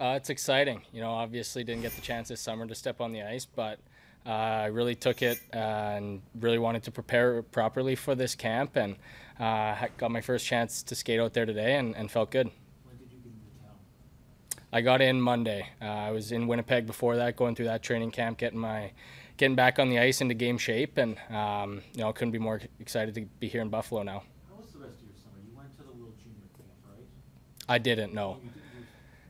Uh, it's exciting. You know, obviously didn't get the chance this summer to step on the ice, but uh, I really took it uh, and really wanted to prepare properly for this camp, and uh, got my first chance to skate out there today, and, and felt good. When did you get into town? I got in Monday. Uh, I was in Winnipeg before that, going through that training camp, getting my getting back on the ice into game shape, and um, you know, couldn't be more excited to be here in Buffalo now. How was the rest of your summer? You went to the World Junior Camp, right? I didn't know.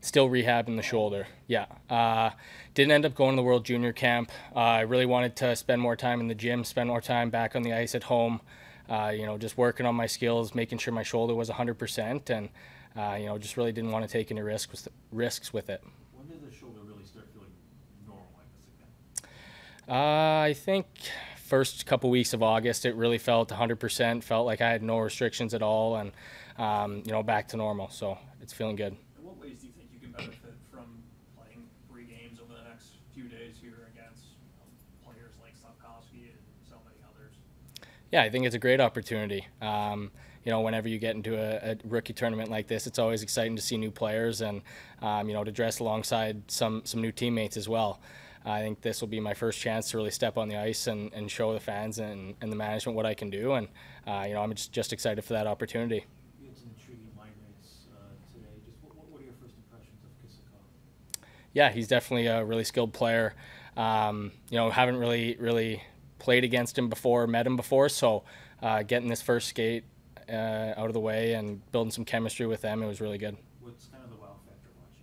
You did, you, Still rehabbing the shoulder. Yeah. Uh, didn't end up going to the World Junior Camp. Uh, I really wanted to spend more time in the gym, spend more time back on the ice at home. Uh, you know, just working on my skills, making sure my shoulder was 100%, and uh, you know, just really didn't want to take any risks with, risks with it. when did the shoulder really start feeling normal like this again? Uh, I think first couple weeks of August, it really felt 100%. Felt like I had no restrictions at all, and um, you know, back to normal. So it's feeling good. In what ways do you think you can benefit from playing three games over the next few days here against you know, players like Slavkovsky and so many others? Yeah, I think it's a great opportunity. Um, you know, whenever you get into a, a, rookie tournament like this, it's always exciting to see new players and um, you know to dress alongside some some new teammates as well. I think this will be my first chance to really step on the ice and, and show the fans and, and the management what I can do, and uh, you know I'm just just excited for that opportunity. You had some intriguing line rates uh, today. Just what, what are your first impressions of Kisakov? Yeah, he's definitely a really skilled player. Um, you know, haven't really really played against him before, met him before, so uh, getting this first skate uh, out of the way and building some chemistry with them, it was really good. What's kind of the wow factor watching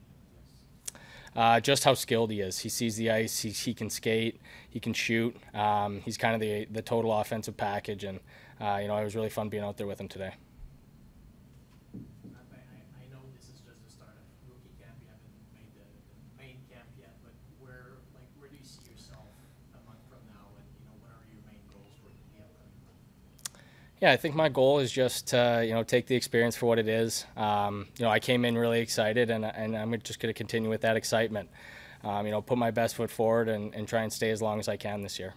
him? Uh, just how skilled he is. He sees the ice. He, he can skate. He can shoot. Um, he's kind of the the total offensive package, and uh, you know it was really fun being out there with him today. I, I, I know this is just the start of rookie camp. You haven't made the, the main camp yet, but where, like, where do you see yourself a month from now, and you know, what are your main goals for the upcoming month? Yeah, I think my goal is just to you know take the experience for what it is. Um, you know, I came in really excited, and and I'm just going to continue with that excitement. Um, you know, put my best foot forward and, and try and stay as long as I can this year.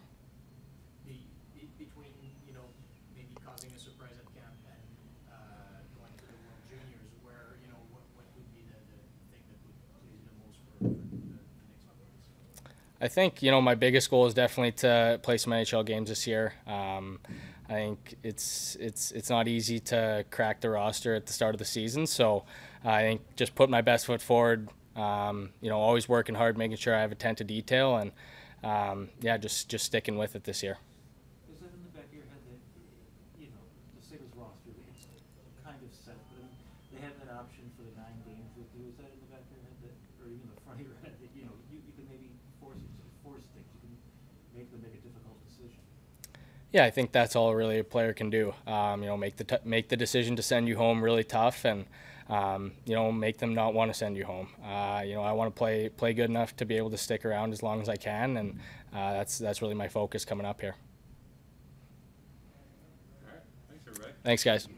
The, be, between, you know, maybe causing a surprise at camp and uh, going to the World Juniors, where, you know, what, what would be the, the thing that would please you the most for, for the, the next few months? I think you know my biggest goal is definitely to play some NHL games this year. Um, I think it's it's it's not easy to crack the roster at the start of the season, so I think just put my best foot forward. Um, you know, always working hard, making sure I have attention to detail, and um, yeah, just just sticking with it this year. Is that in the back of your head that, you know, the Sabres roster, it's kind of set, but I mean, they have that option for the nine games with you. Is that in the back of your head that, or even the front of your head that, you know, you, you can maybe force, force things, you can make them make a difficult decision? Yeah, I think that's all really a player can do. Um, you know, make the t- make the decision to send you home really tough, and um, you know, make them not want to send you home. Uh, you know, I want to play play good enough to be able to stick around as long as I can, and uh, that's that's really my focus coming up here. All right. Thanks, everybody. Thanks, guys.